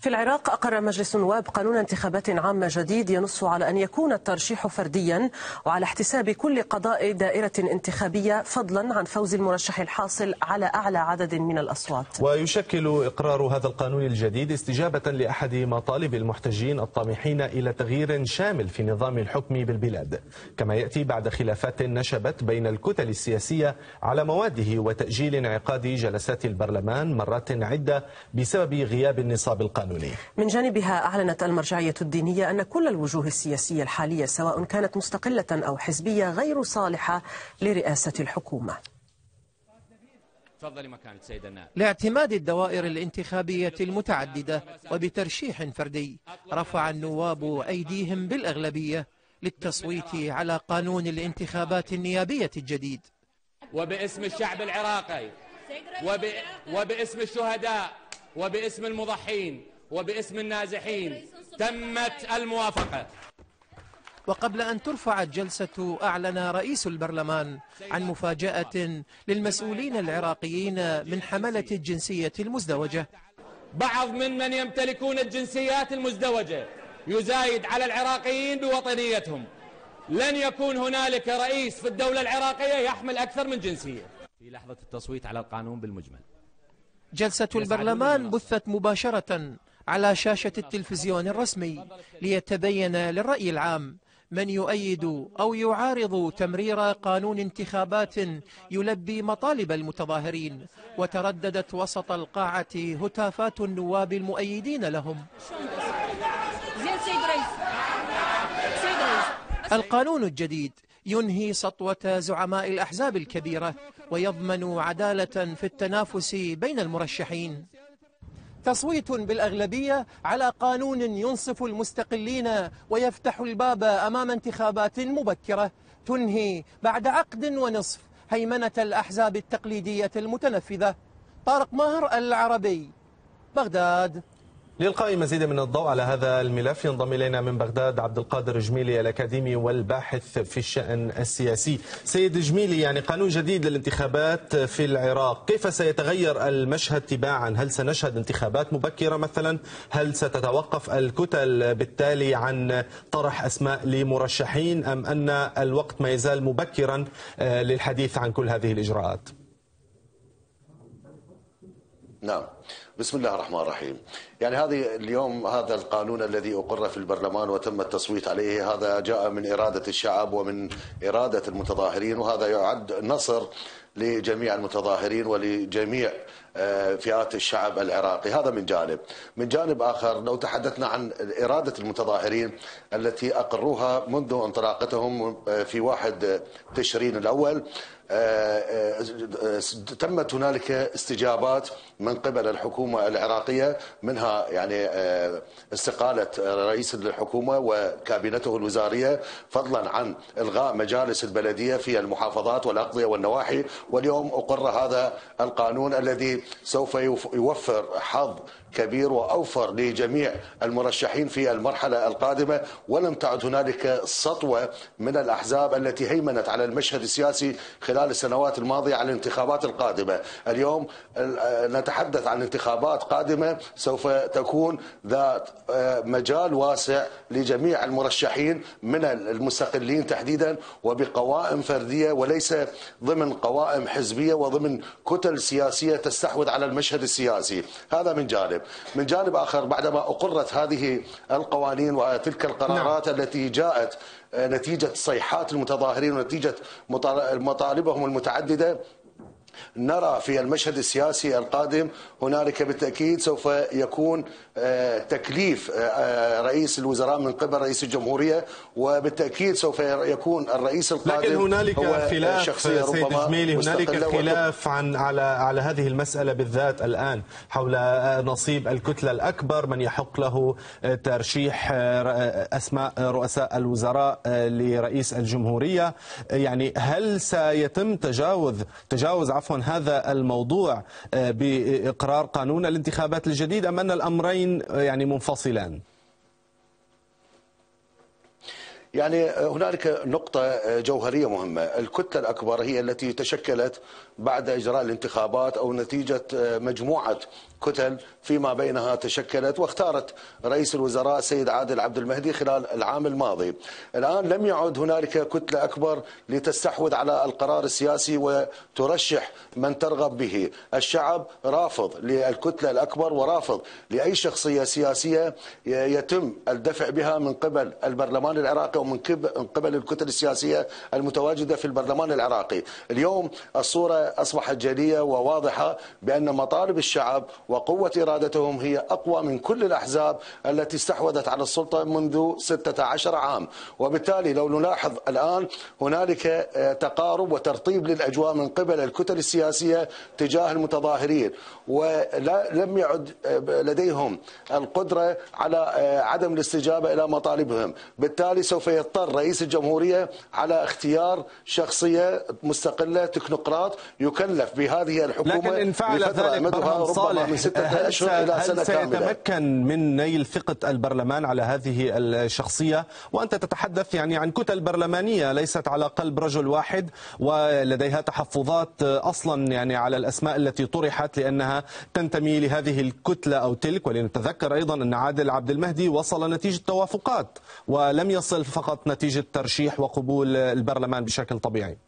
في العراق أقر مجلس النواب قانون انتخابات عامة جديد ينص على أن يكون الترشيح فرديا وعلى احتساب كل قضاء دائرة انتخابية فضلا عن فوز المرشح الحاصل على أعلى عدد من الأصوات. ويشكل إقرار هذا القانون الجديد استجابة لأحد مطالب المحتجين الطامحين إلى تغيير شامل في نظام الحكم بالبلاد كما يأتي بعد خلافات نشبت بين الكتل السياسية على مواده وتأجيل انعقاد جلسات البرلمان مرات عدة بسبب غياب النصاب القانوني. القانوني من جانبها أعلنت المرجعية الدينية أن كل الوجوه السياسية الحالية سواء كانت مستقلة أو حزبية غير صالحة لرئاسة الحكومة. لاعتماد الدوائر الانتخابية المتعددة وبترشيح فردي رفع النواب أيديهم بالأغلبية للتصويت على قانون الانتخابات النيابية الجديد. وباسم الشعب العراقي وب... وباسم الشهداء وباسم المضحين وباسم النازحين تمت الموافقة. وقبل أن ترفع الجلسة أعلن رئيس البرلمان عن مفاجأة للمسؤولين العراقيين من حملة الجنسية المزدوجة. بعض من من يمتلكون الجنسيات المزدوجة يزايد على العراقيين بوطنيتهم. لن يكون هنالك رئيس في الدولة العراقية يحمل أكثر من جنسية. في لحظة التصويت على القانون بالمجمل. جلسة البرلمان بثت مباشرة على شاشة التلفزيون الرسمي ليتبين للرأي العام من يؤيد أو يعارض تمرير قانون انتخابات يلبي مطالب المتظاهرين وترددت وسط القاعة هتافات النواب المؤيدين لهم. القانون الجديد ينهي سطوة زعماء الأحزاب الكبيرة ويضمن عدالة في التنافس بين المرشحين. تصويت بالأغلبية على قانون ينصف المستقلين ويفتح الباب أمام انتخابات مبكرة تنهي بعد عقد ونصف هيمنة الأحزاب التقليدية المتنفذة. طارق ماهر العربي بغداد. لإلقاء مزيد من الضوء على هذا الملف ينضم إلينا من بغداد عبد القادر جميلي الأكاديمي والباحث في الشأن السياسي. سيد جميلي يعني قانون جديد للانتخابات في العراق كيف سيتغير المشهد تباعا؟ هل سنشهد انتخابات مبكرة مثلا؟ هل ستتوقف الكتل بالتالي عن طرح أسماء لمرشحين؟ أم أن الوقت ما يزال مبكرا آه، للحديث عن كل هذه الإجراءات؟ نعم. بسم الله الرحمن الرحيم. يعني هذه اليوم هذا القانون الذي أقر في البرلمان وتم التصويت عليه هذا جاء من إرادة الشعب ومن إرادة المتظاهرين وهذا يعد نصر لجميع المتظاهرين ولجميع آه، فئات الشعب العراقي. هذا من جانب. من جانب آخر لو تحدثنا عن إرادة المتظاهرين التي أقروها منذ انطلاقتهم آه، في واحد تشرين الأول تمت هنالك استجابات من قبل الحكومة العراقية منها يعني استقالة رئيس الحكومة وكابينته الوزارية فضلا عن إلغاء مجالس البلدية في المحافظات والأقضية والنواحي. واليوم أقر هذا القانون الذي سوف يوفر حظ كبير وأوفر لجميع المرشحين في المرحلة القادمة ولم تعد هنالك سطوة من الأحزاب التي هيمنت على المشهد السياسي خلال السنوات الماضية على الانتخابات القادمة، اليوم نتحدث عن انتخابات قادمة سوف تكون ذات آه، مجال واسع لجميع المرشحين من المستقلين تحديدا وبقوائم فردية وليس ضمن قوائم حزبية وضمن كتل سياسية تستحوذ على المشهد السياسي، هذا من جانب. جانب من جانب آخر بعدما أقرت هذه القوانين وتلك القرارات نعم. التي جاءت نتيجة صيحات المتظاهرين ونتيجة مطالبهم المتعددة نرى في المشهد السياسي القادم هنالك بالتأكيد سوف يكون آه، تكليف آه، آه، رئيس الوزراء من قبل رئيس الجمهورية وبالتأكيد سوف يكون الرئيس القادم لكن هنالك هو خلاف شخصية سيد جميلي هنالك خلاف عن على على هذه المسألة بالذات الآن حول نصيب الكتلة الأكبر من يحق له ترشيح أسماء رؤساء الوزراء لرئيس الجمهورية. يعني هل سيتم تجاوز تجاوز عفوا هذا الموضوع بإقرار قانون الانتخابات الجديد أم أن الأمرين يعني منفصلان. يعني هنالك نقطة جوهرية مهمة. الكتلة الأكبر هي التي تشكلت بعد إجراء الانتخابات أو نتيجة مجموعة كتل فيما بينها تشكلت واختارت رئيس الوزراء سيد عادل عبد المهدي خلال العام الماضي. الآن لم يعد هنالك كتلة أكبر لتستحوذ على القرار السياسي وترشح من ترغب به. الشعب رافض للكتلة الأكبر ورافض لأي شخصية سياسية يتم الدفع بها من قبل البرلمان العراقي ومن قبل الكتل السياسية المتواجدة في البرلمان العراقي. اليوم الصورة أصبحت جلية وواضحة بأن مطالب الشعب وقوة إرادتهم هي أقوى من كل الأحزاب التي استحوذت على السلطة منذ 16 عام. وبالتالي لو نلاحظ الآن هنالك آه، تقارب وترطيب للأجواء من قبل الكتل السياسية تجاه المتظاهرين. ولم يعد آه، لديهم القدرة على آه، عدم الاستجابة إلى مطالبهم. بالتالي سوف يضطر رئيس الجمهورية على اختيار شخصية مستقلة تكنوقراط يكلف بهذه الحكومة لكن إن فعل ذلك صالح ستة أشهر إلى سنة كاملة. سيتمكن من نيل ثقة البرلمان على هذه الشخصية؟ وأنت تتحدث يعني عن كتل برلمانية ليست على قلب رجل واحد ولديها تحفظات أصلا يعني على الأسماء التي طرحت لأنها تنتمي لهذه الكتلة أو تلك. ولنتذكر أيضا أن عادل عبد المهدي وصل نتيجة توافقات ولم يصل فقط نتيجة ترشيح وقبول البرلمان بشكل طبيعي.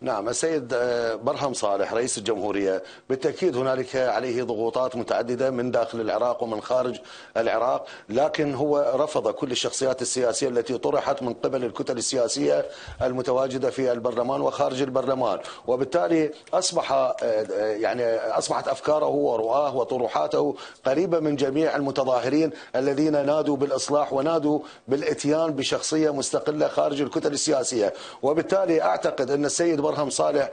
نعم السيد آه، برهم صالح رئيس الجمهورية. بالتأكيد هنالك عليه ضغوطات متعددة من داخل العراق ومن خارج العراق لكن هو رفض كل الشخصيات السياسية التي طرحت من قبل الكتل السياسية المتواجدة في البرلمان وخارج البرلمان. وبالتالي أصبح آه، يعني أصبحت أفكاره ورؤاه وطروحاته قريبة من جميع المتظاهرين الذين نادوا بالإصلاح ونادوا بالإتيان بشخصية مستقلة خارج الكتل السياسية. وبالتالي أعتقد أن السيد برهم صالح.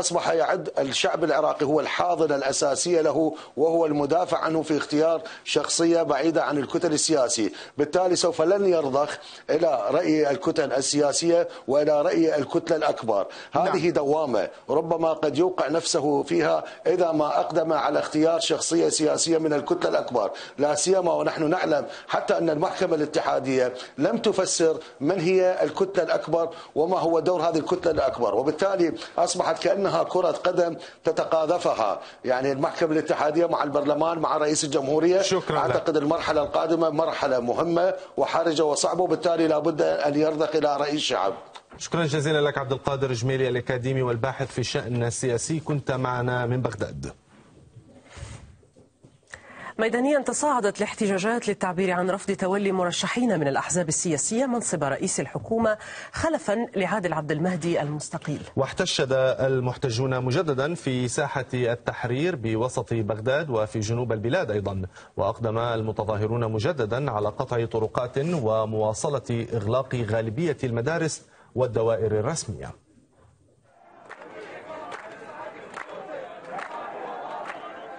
أصبح يعد الشعب العراقي هو الحاضنة الأساسية له وهو المدافع عنه في اختيار شخصية بعيدة عن الكتل السياسية بالتالي سوف لن يرضخ إلى رأي الكتل السياسية وإلى رأي الكتلة الأكبر. هذه نعم. دوامة ربما قد يوقع نفسه فيها إذا ما أقدم على اختيار شخصية سياسية من الكتلة الأكبر. لا سيما ونحن نعلم حتى أن المحكمة الاتحادية لم تفسر من هي الكتلة الأكبر وما هو دور هذه الكتلة الأكبر. وبالتالي أصبحت كأن إنها كرة قدم تتقاذفها. يعني المحكمة الاتحادية مع البرلمان مع رئيس الجمهورية شكرا. أعتقد المرحلة القادمة مرحلة مهمة وحرجة وصعبة وبالتالي لابد أن يرضخ إلى رئيس الشعب. شكرا جزيلا لك عبد القادر جميلي الأكاديمي والباحث في الشان السياسي كنت معنا من بغداد. ميدانيا تصاعدت الاحتجاجات للتعبير عن رفض تولي مرشحين من الأحزاب السياسية منصب رئيس الحكومة خلفا لعادل عبد المهدي المستقيل. واحتشد المحتجون مجددا في ساحة التحرير بوسط بغداد وفي جنوب البلاد أيضا وأقدم المتظاهرون مجددا على قطع طرقات ومواصلة إغلاق غالبية المدارس والدوائر الرسمية.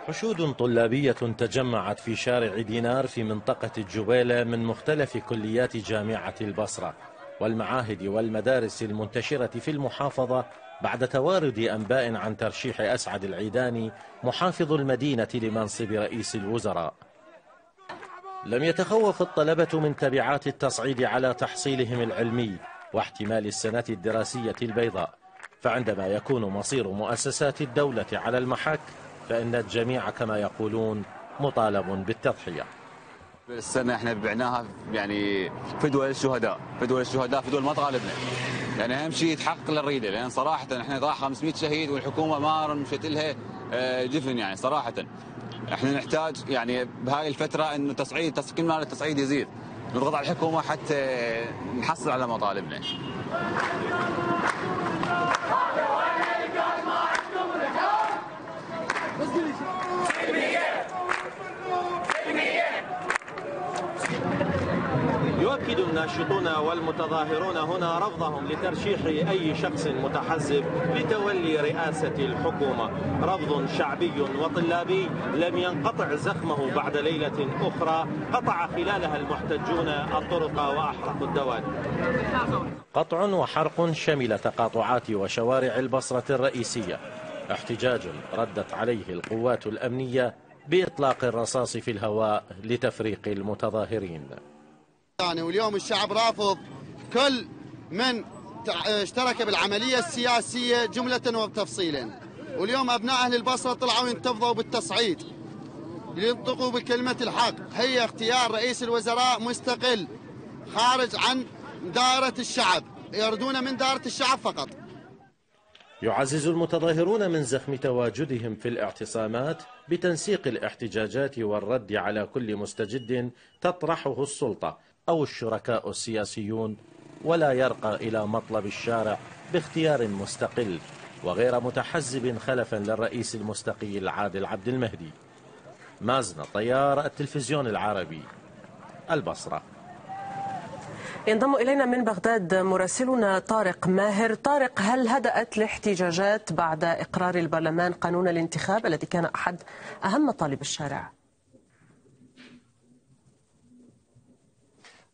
حشود طلابية تجمعت في شارع دينار في منطقة الجبيلة من مختلف كليات جامعة البصرة والمعاهد والمدارس المنتشرة في المحافظة بعد توارد أنباء عن ترشيح أسعد العيداني محافظ المدينة لمنصب رئيس الوزراء. لم يتخوف الطلبة من تبعات التصعيد على تحصيلهم العلمي واحتمال السنة الدراسية البيضاء فعندما يكون مصير مؤسسات الدولة على المحك فإن الجميع كما يقولون مطالب بالتضحية. السنة إحنا بعناها يعني فدوى للشهداء فدوى للشهداء فدوى المطالبنا يعني أهم شيء يتحقق للريدة لأن صراحة إحنا راح 500 شهيد والحكومة ما رمشت لها آه، جفن يعني صراحة. إحنا نحتاج يعني بهاي الفترة إنه تصعيد كل ما التصعيد يزيد. نضغط على الحكومة حتى نحصل على مطالبنا. يؤكد الناشطون والمتظاهرون هنا رفضهم لترشيح أي شخص متحزب لتولي رئاسة الحكومة. رفض شعبي وطلابي لم ينقطع زخمه بعد ليلة أخرى قطع خلالها المحتجون الطرق وأحرقوا الدوالي قطع وحرق شمل تقاطعات وشوارع البصرة الرئيسية. احتجاج ردت عليه القوات الأمنية بإطلاق الرصاص في الهواء لتفريق المتظاهرين. واليوم الشعب رافض كل من اشترك بالعملية السياسية جملة وتفصيلا واليوم أبناء أهل البصرة طلعوا ينتفضوا بالتصعيد لينطقوا بكلمة الحق. هي اختيار رئيس الوزراء مستقل خارج عن دائرة الشعب. يردون من دائرة الشعب فقط. يعزز المتظاهرون من زخم تواجدهم في الاعتصامات بتنسيق الاحتجاجات والرد على كل مستجد تطرحه السلطة. أو الشركاء السياسيون ولا يرقى إلى مطلب الشارع باختيار مستقل وغير متحزب خلفا للرئيس المستقيل عادل عبد المهدي. مازن طيار التلفزيون العربي البصرة. ينضم إلينا من بغداد مراسلنا طارق ماهر. طارق هل هدأت الاحتجاجات بعد إقرار البرلمان قانون الانتخاب الذي كان أحد أهم مطالب الشارع؟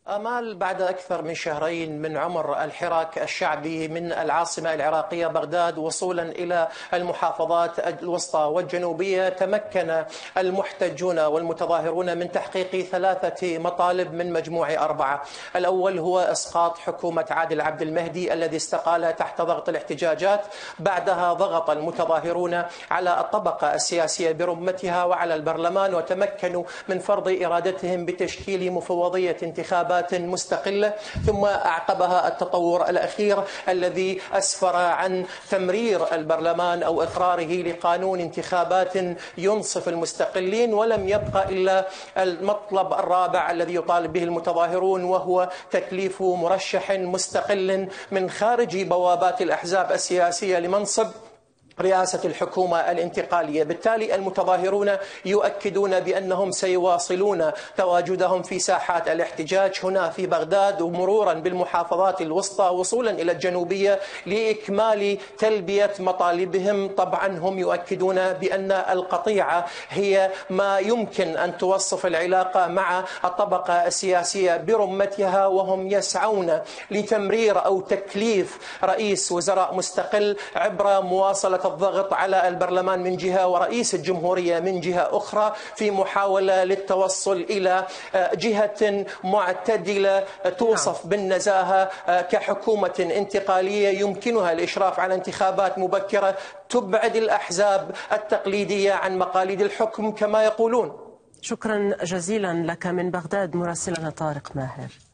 آمال بعد أكثر من شهرين من عمر الحراك الشعبي من العاصمة العراقية بغداد وصولا إلى المحافظات الوسطى والجنوبية تمكن المحتجون والمتظاهرون من تحقيق ثلاثة مطالب من مجموع أربعة. الأول هو إسقاط حكومة عادل عبد المهدي الذي استقال تحت ضغط الاحتجاجات. بعدها ضغط المتظاهرون على الطبقة السياسية برمتها وعلى البرلمان وتمكنوا من فرض إرادتهم بتشكيل مفوضية انتخابات انتخابات مستقلة ثم أعقبها التطور الأخير الذي أسفر عن تمرير البرلمان أو إقراره لقانون انتخابات ينصف المستقلين ولم يبقى إلا المطلب الرابع الذي يطالب به المتظاهرون وهو تكليف مرشح مستقل من خارج بوابات الأحزاب السياسية لمنصب رئاسة الحكومة الانتقالية. بالتالي المتظاهرون يؤكدون بأنهم سيواصلون تواجدهم في ساحات الاحتجاج هنا في بغداد ومرورا بالمحافظات الوسطى وصولا إلى الجنوبية لإكمال تلبية مطالبهم. طبعا هم يؤكدون بأن القطيعة هي ما يمكن أن توصف العلاقة مع الطبقة السياسية برمتها وهم يسعون لتمرير أو تكليف رئيس وزراء مستقل عبر مواصلة الضغط على البرلمان من جهة ورئيس الجمهورية من جهة أخرى في محاولة للتوصل إلى آه، جهة معتدلة توصف نعم. بالنزاهة آه، كحكومة انتقالية يمكنها الإشراف على انتخابات مبكرة تبعد الأحزاب التقليدية عن مقاليد الحكم كما يقولون شكرا جزيلا لك من بغداد مراسلنا طارق ماهر